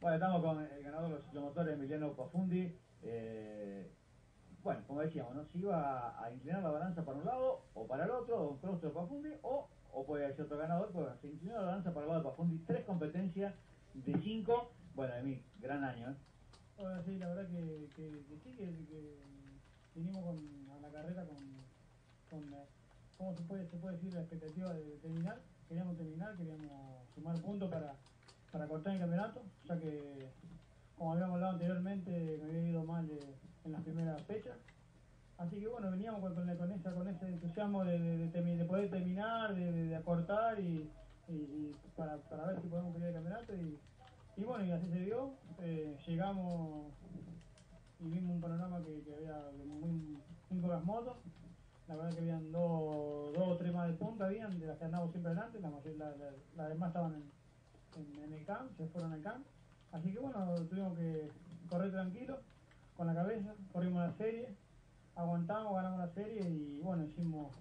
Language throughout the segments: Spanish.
Bueno, estamos con el ganador de los ciclomotores, Emiliano Pafundi. Eh, bueno, como decíamos, ¿no? Si iba a inclinar la balanza para un lado o para el otro, Don Claustro Pafundi, o, o puede ser otro ganador, pues se inclinó la balanza para el lado de Pafundi. Tres competencias de cinco. Bueno, de mí, gran año, ¿eh? Bueno, sí, la verdad que, que, que sí, que, que vinimos con, a la carrera con, con eh, ¿cómo se puede, se puede decir? La expectativa de terminar. Queríamos terminar, queríamos sumar puntos para, para cortar el campeonato, ya que, como habíamos hablado anteriormente, me había ido mal eh, en las primeras fechas. Así que bueno, veníamos con, con, con esa, con ese entusiasmo de, poder terminar, de, acortar y, y- para, para ver si podemos pelear el campeonato. Y, y bueno, y así se dio. Eh, llegamos y vimos un panorama que, que había muy, muy pocas motos. La verdad que habían dos, o tres más de punta, habían, de las que andábamos siempre adelante. La mayoría, la, la- las demás estaban en, en, el camp, se fueron al camp. Así que bueno, tuvimos que correr tranquilo, con la cabeza, corrimos la serie, aguantamos, ganamos la serie y bueno, hicimos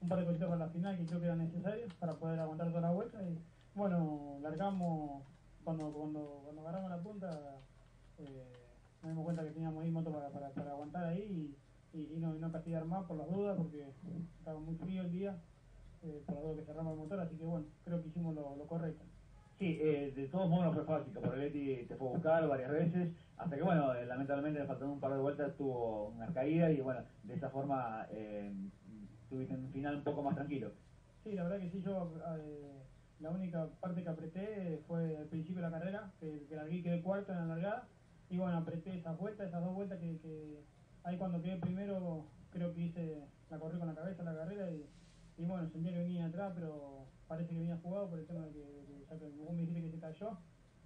un par de cositas para la final que creo que eran necesarias para poder aguantar toda la vuelta y bueno, largamos cuando cuando, cuando agarramos la punta eh, nos dimos cuenta que teníamos ahí moto para, para, para aguantar ahí y, no, no castigar más por las dudas porque estaba muy frío el día eh, por dudas que cerramos el motor, así que bueno, creo que hicimos lo, lo correcto. Sí, eh, de todos modos no fue fácil, Caporeletti te fue a buscar varias veces, hasta que bueno, eh, lamentablemente le faltando un par de vueltas, tuvo una caída y bueno, de esa forma eh, tuviste un final un poco más tranquilo. Sí, la verdad que sí, yo la única parte que apreté fue al principio de la carrera, que, que largué quedé cuarto en la largada. Y bueno, apreté esas vueltas, esas dos vueltas que, ahí cuando quedé primero, creo que hice, la corrí con la cabeza la carrera y, y bueno, sentía que venía atrás, pero parece que venía jugado por el tema de que, de que vos me dijiste que se cayó.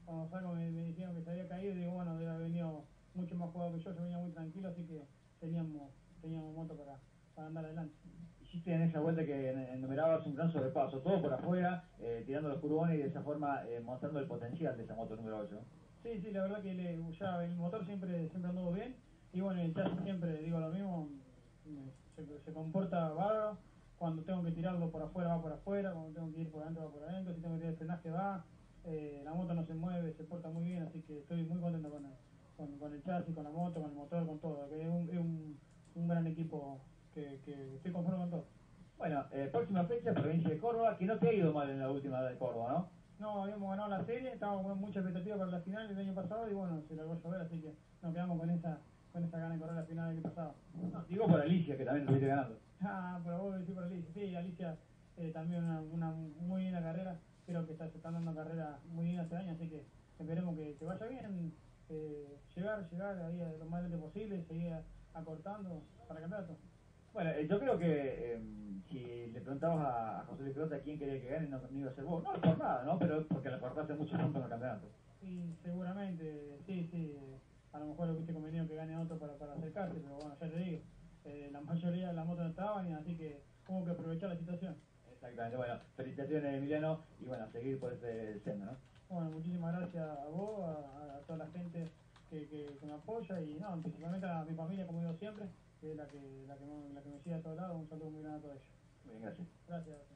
Cuando salgo me, me dijeron que se había caído y digo, bueno, debe haber venido mucho más jugado que yo, yo venía muy tranquilo, así que teníamos, teníamos moto para, para andar adelante. Hiciste en esa vuelta que en- enumerabas un gran sobrepaso, todo por afuera, eh, tirando los curbones y de esa forma eh, mostrando el potencial de esa moto número 8. Sí, sí, la verdad que le, ya el motor siempre siempre anduvo bien y bueno, el chasis siempre digo lo mismo, me- se, se comporta bárbaro, cuando tengo que tirarlo por afuera va por afuera, cuando tengo que ir por adentro va por adentro, si tengo que tirar el frenaje va, eh, la moto no se mueve, se porta muy bien, así que estoy muy contento con el, con, con el chasis, con la moto, con el motor, con todo, que es un, es un, un gran equipo que, que estoy conforme con todo. Bueno, eh, próxima fecha, provincia de Córdoba, que no te ha ido mal en la última de Córdoba, ¿no? No, habíamos ganado la serie, estábamos con mucha expectativa para la final el año pasado y bueno, se largó a llover, así que nos quedamos con esa con esa gana de correr la final del año pasado. No, digo por Alicia, que también lo estuviste ganando. Ah, pero vos decís por Alicia. Sí, Alicia eh, también una, una muy linda carrera. Creo que está, se están dando carrera muy linda este año, así que esperemos que, que vaya bien. eh, llegar, llegar ahí a lo más lento posible, seguir acortando para el campeonato. Bueno, eh, yo creo que eh, si le preguntabas a, José Luis Pelota quién quería que gane, no, no iba a ser vos. No por nada, ¿no? Pero porque le cortaste mucho tiempo en el campeonato. Y seguramente, sí, sí, eh, a lo mejor hubiese convenido que gane otro para, para acercarse, pero bueno, ya te digo, eh, la mayoría de las motos no estaban, y así que hubo que aprovechar la situación. Exactamente, bueno, felicitaciones Emiliano y bueno, seguir por ese senda, ¿no? Bueno, muchísimas gracias a vos, a, a toda la gente que, que, que me apoya y no, principalmente a mi familia, como digo siempre, que es la que, la que, me- la que me sigue a todos lados. Un saludo muy grande a todos ellos. Bien, gracias. Gracias.